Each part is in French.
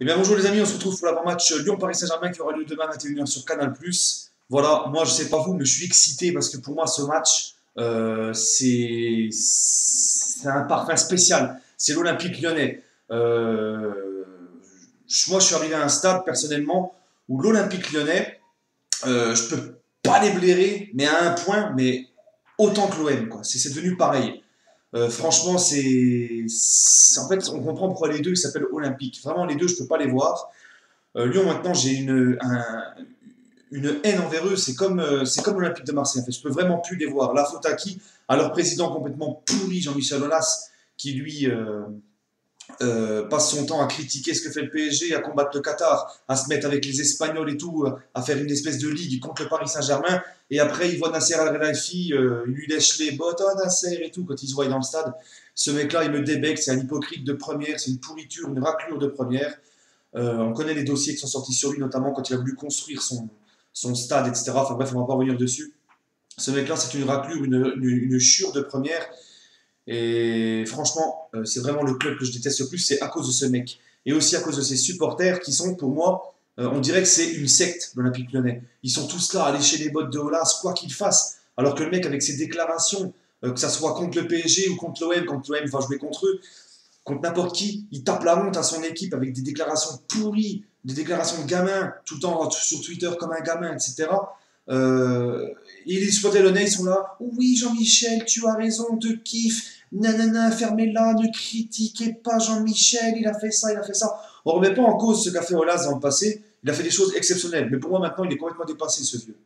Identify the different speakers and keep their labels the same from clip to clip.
Speaker 1: Eh bien bonjour les amis, on se retrouve pour l'avant-match Lyon-Paris Saint-Germain qui aura lieu demain à 21h sur Canal+. Voilà, moi je sais pas vous, mais je suis excité parce que pour moi ce match, euh, c'est un parfum spécial. C'est l'Olympique lyonnais. Euh, moi je suis arrivé à un stade personnellement où l'Olympique lyonnais, euh, je peux pas les blairer, mais à un point, mais autant que l'OM. C'est devenu pareil. Euh, franchement, c'est. En fait, on comprend pourquoi les deux s'appellent Olympique. Vraiment, les deux, je ne peux pas les voir. Euh, Lyon, maintenant, j'ai une, haine envers eux. C'est comme, euh, c'est comme l'Olympique de Marseille. En fait, je peux vraiment plus les voir. La faute à qui À leur président complètement pourri, Jean-Michel Aulas, qui lui. Euh, passe son temps à critiquer ce que fait le PSG, à combattre le Qatar, à se mettre avec les Espagnols et tout, à faire une espèce de ligue contre le Paris Saint-Germain. Et après, il voit Nasser Al-Khelaifi, euh, il lui lèche les bottes, oh Nasser et tout, quand il se voit dans le stade. Ce mec-là, il me débecte, c'est un hypocrite de première, c'est une pourriture, une raclure de première. Euh, on connaît les dossiers qui sont sortis sur lui, notamment quand il a voulu construire son, stade, etc. Enfin bref, on va pas revenir dessus. Ce mec-là, c'est une raclure, une, une chure de première. Et franchement, euh, c'est vraiment le club que je déteste le plus, c'est à cause de ce mec. Et aussi à cause de ses supporters qui sont, pour moi, euh, on dirait que c'est une secte, l'Olympique lyonnais. Ils sont tous là à lécher les bottes de Olas, quoi qu'il fasse. Alors que le mec, avec ses déclarations, euh, que ça soit contre le PSG ou contre l'OM, quand l'OM va jouer contre eux, contre n'importe qui, il tape la honte à son équipe avec des déclarations pourries, des déclarations de gamin, tout le temps sur Twitter comme un gamin, etc. Euh, et les supporters lyonnais, ils sont là. Oui, Jean-Michel, tu as raison, on te kiffe nanana, fermez-la, ne critiquez pas Jean-Michel, il a fait ça, il a fait ça. On ne remet pas en cause ce qu'a fait Olas dans le passé, il a fait des choses exceptionnelles, mais pour moi maintenant il est complètement dépassé ce vieux.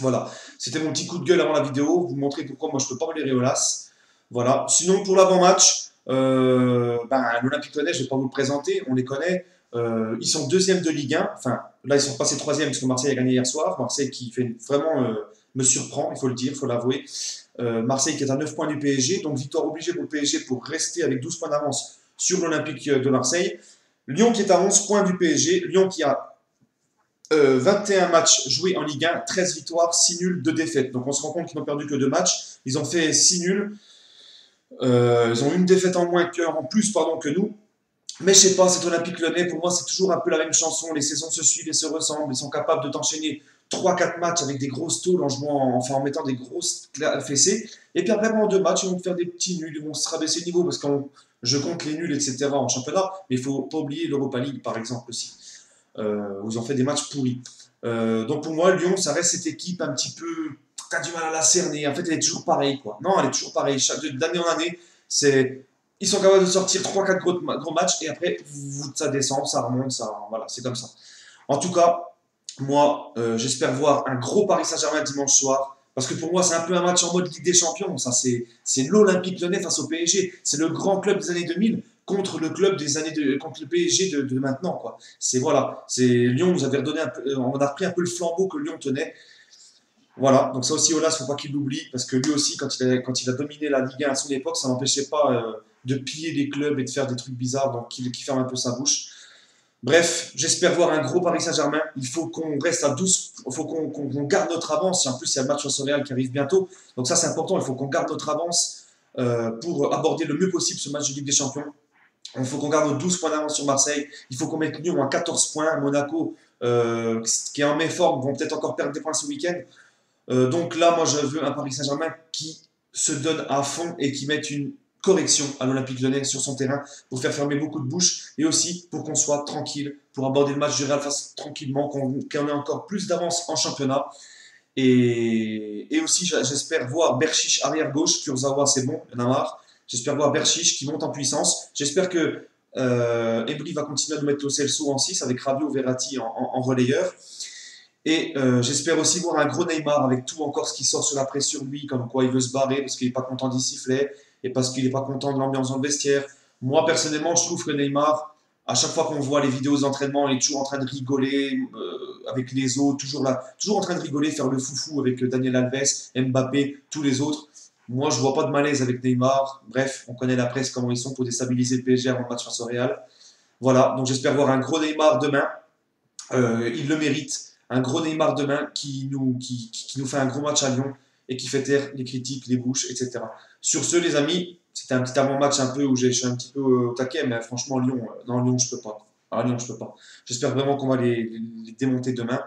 Speaker 1: Voilà, c'était mon petit coup de gueule avant la vidéo, vous montrer pourquoi moi je ne peux pas les Olas. Voilà, sinon pour l'avant-match, euh, ben, l'Olympique Lyonnais, je ne vais pas vous le présenter, on les connaît. Euh, ils sont deuxième de Ligue 1, enfin là ils sont passés troisième parce que Marseille a gagné hier soir. Marseille qui fait vraiment euh, me surprend, il faut le dire, il faut l'avouer. Euh, Marseille qui est à 9 points du PSG, donc victoire obligée pour le PSG pour rester avec 12 points d'avance sur l'Olympique de Marseille. Lyon qui est à 11 points du PSG, Lyon qui a 21 euh, matchs joués en Ligue 1, 13 victoires, 6 nuls, 2 défaites. Donc on se rend compte qu'ils n'ont perdu que 2 matchs. Ils ont fait 6 nuls. Ils ont une défaite en moins que, en plus pardon, que nous. Mais je sais pas, cet Olympique Lyonnais, pour moi, c'est toujours un peu la même chanson. Les saisons se suivent et se ressemblent. Ils sont capables de t'enchaîner 3-4 matchs avec des grosses tôles en jouant, enfin en mettant des grosses fessées. Et puis après, pendant deux matchs, ils vont faire des petits nuls, ils vont se rabaisser le niveau parce que je compte les nuls, etc. en championnat. Mais il faut pas oublier l'Europa League, par exemple, aussi. Euh, ils ont fait des matchs pourris. Euh, donc pour moi, Lyon, ça reste cette équipe un petit peu. T'as du mal à la cerner. En fait, elle est toujours pareille, quoi. Non, elle est toujours pareille. D'année en année, c'est. Ils sont capables de sortir 3-4 gros, matchs et après, ça descend, ça remonte, ça. Voilà, c'est comme ça. En tout cas, moi, euh, j'espère voir un gros Paris Saint-Germain dimanche soir. Parce que pour moi, c'est un peu un match en mode Ligue des Champions. Ça, c'est l'Olympique Lyonnais face au PSG. C'est le grand club des années 2000 contre le club des années de, contre le PSG de, maintenant. Quoi. C'est voilà. C'est Lyon nous avait redonné peu, on a repris un peu le flambeau que Lyon tenait. Voilà. Donc ça aussi, Olas, faut pas qu'il l'oublie parce que lui aussi, quand il a, quand il a dominé la Ligue 1 à son époque, ça n'empêchait pas euh, de piller des clubs et de faire des trucs bizarres. Donc il ferme un peu sa bouche. Bref, j'espère voir un gros Paris Saint-Germain. Il faut qu'on reste à 12, il faut qu'on garde notre avance. Et en plus, il y a le match au Real qui arrive bientôt. Donc ça, c'est important. Il faut qu'on garde notre avance euh, pour aborder le mieux possible ce match de Ligue des Champions. Il faut qu'on garde nos 12 points d'avance sur Marseille. Il faut qu'on mette Lyon à 14 points. Monaco, euh, qui est en méforme, vont peut-être encore perdre des points ce week-end. Euh, donc là, moi, je veux un Paris Saint-Germain qui se donne à fond et qui mette une correction à l'Olympique Lyonnais sur son terrain pour faire fermer beaucoup de bouches et aussi pour qu'on soit tranquille, pour aborder le match du Real face tranquillement, qu'on ait encore plus d'avance en championnat. Et, et aussi, j'espère voir Berchiche arrière gauche, Kurzawa c'est bon, il J'espère voir Berchiche qui monte en puissance. J'espère que euh, Ebri va continuer à nous mettre au Celso en 6 avec Rabiot Verratti en, relayeur. Et euh, j'espère aussi voir un gros Neymar avec tout encore ce qui sort sur la pression lui, comme quoi il veut se barrer parce qu'il n'est pas content d'y siffler et parce qu'il n'est pas content de l'ambiance dans le vestiaire. Moi, personnellement, je trouve que Neymar, à chaque fois qu'on voit les vidéos d'entraînement, il est toujours en train de rigoler euh, avec les autres, toujours là, toujours en train de rigoler, faire le foufou avec Daniel Alves, Mbappé, tous les autres. Moi, je vois pas de malaise avec Neymar. Bref, on connaît la presse, comment ils sont pour déstabiliser le PSG avant le match face au Real. Voilà, donc j'espère voir un gros Neymar demain. Euh, il le mérite. Un gros Neymar demain qui nous, qui, qui nous fait un gros match à Lyon et qui fait taire les critiques, les bouches, etc. Sur ce, les amis, c'était un petit avant-match un peu où j'ai un petit peu au taquet, mais franchement, Lyon, euh, dans Lyon, je peux pas. Ah non, je peux pas. J'espère vraiment qu'on va les, démonter demain.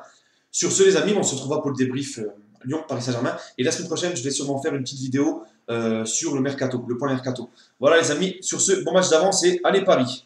Speaker 1: Sur ce, les amis, on se retrouvera pour le débrief euh, Lyon-Paris Saint-Germain. Et la semaine prochaine, je vais sûrement faire une petite vidéo euh, sur le mercato, le point mercato. Voilà, les amis. Sur ce, bon match d'avance et allez Paris